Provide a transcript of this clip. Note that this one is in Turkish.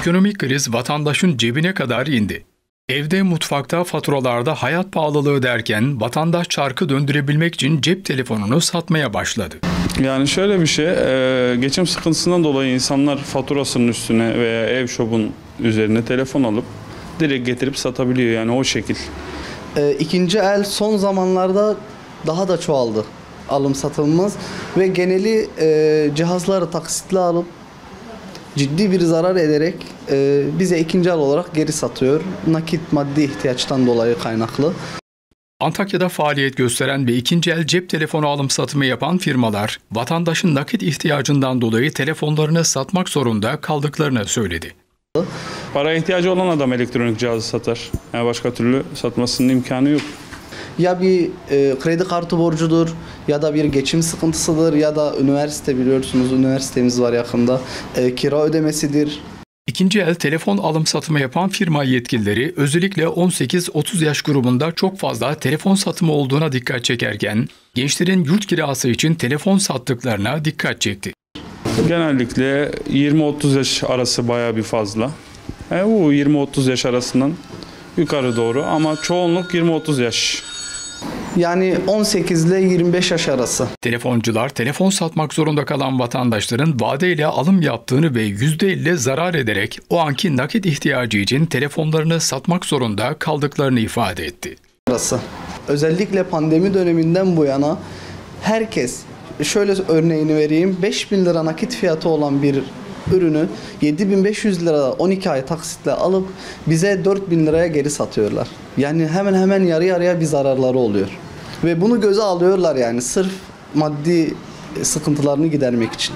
Ekonomik kriz vatandaşın cebine kadar indi. Evde, mutfakta, faturalarda hayat pahalılığı derken vatandaş çarkı döndürebilmek için cep telefonunu satmaya başladı. Yani şöyle bir şey, e, geçim sıkıntısından dolayı insanlar faturasının üstüne veya ev shop'un üzerine telefon alıp direkt getirip satabiliyor yani o şekil. E, ikinci el son zamanlarda daha da çoğaldı alım satımımız ve geneli e, cihazları taksitle alıp ciddi bir zarar ederek e, bize ikinci el olarak geri satıyor. Nakit maddi ihtiyaçtan dolayı kaynaklı. Antakya'da faaliyet gösteren ve ikinci el cep telefonu alım satımı yapan firmalar, vatandaşın nakit ihtiyacından dolayı telefonlarını satmak zorunda kaldıklarını söyledi. Para ihtiyacı olan adam elektronik cihazı satar. Yani başka türlü satmasının imkanı yok. Ya bir e, kredi kartı borcudur ya da bir geçim sıkıntısıdır ya da üniversite biliyorsunuz üniversitemiz var yakında e, kira ödemesidir. İkinci el telefon alım satımı yapan firma yetkilileri özellikle 18-30 yaş grubunda çok fazla telefon satımı olduğuna dikkat çekerken gençlerin yurt kirası için telefon sattıklarına dikkat çekti. Genellikle 20-30 yaş arası baya bir fazla. E, bu 20-30 yaş arasından yukarı doğru ama çoğunluk 20-30 yaş. Yani 18 ile 25 yaş arası. Telefoncular telefon satmak zorunda kalan vatandaşların vadeyle alım yaptığını ve %50 zarar ederek o anki nakit ihtiyacı için telefonlarını satmak zorunda kaldıklarını ifade etti. arası. Özellikle pandemi döneminden bu yana herkes şöyle örneğini vereyim 5000 lira nakit fiyatı olan bir ürünü 7500 lira 12 ay taksitle alıp bize 4000 liraya geri satıyorlar. Yani hemen hemen yarı yarıya bir zararları oluyor. Ve bunu göze alıyorlar yani sırf maddi sıkıntılarını gidermek için.